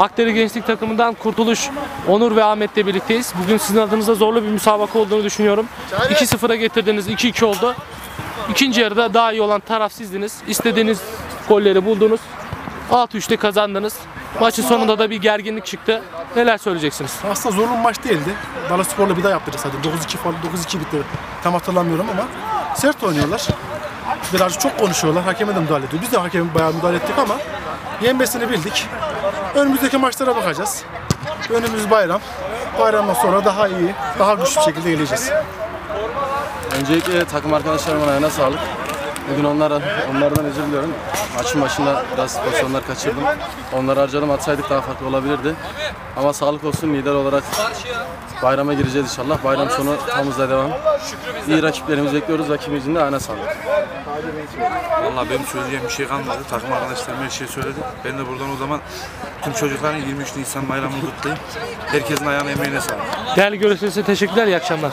Akdere Gençlik takımından Kurtuluş, Onur ve Ahmet'le birlikteyiz. Bugün sizin adınıza zorlu bir müsabaka olduğunu düşünüyorum. 2-0'a getirdiniz, 2-2 oldu. İkinci yarıda daha iyi olan taraf sizdiniz. İstediğiniz golleri buldunuz. 6-3'te kazandınız. Maçın sonunda da bir gerginlik çıktı. Neler söyleyeceksiniz? Aslında zorlu bir maç değildi. Dala Spor'la bir daha yaptıracağız hadi. 9-2 falan 9-2 bitti. Tam hatırlamıyorum ama sert oynuyorlar. Birazcık çok konuşuyorlar. Hakeme de müdahale ediyor. Biz de hakeme bayağı müdahale ettik ama yenmesini bildik. Önümüzdeki maçlara bakacağız. Önümüz bayram. Bayramdan sonra daha iyi, daha güçlü şekilde geleceğiz. Öncelikle takım arkadaşlarımın ayağına sağlık. Bugün onlara, onlardan özür diliyorum. Maçın başında biraz pozisyonlar kaçırdım. Onları harcadım atsaydık daha farklı olabilirdi. Ama sağlık olsun lider olarak bayrama gireceğiz inşallah. Bayram sonu tam hızla devam. İyi rakiplerimizi bekliyoruz. Rakibimizin de ayağına sağlık. Vallahi benim söyleyeceğim bir şey kalmadı. Takım arkadaşlarım her şeyi söyledi. Ben de buradan o zaman tüm çocukların 23 Nisan bayramını kutlayayım. Herkesin ayağına emeğine sağlık. Değerli görüşleriniz teşekkürler, iyi akşamlar.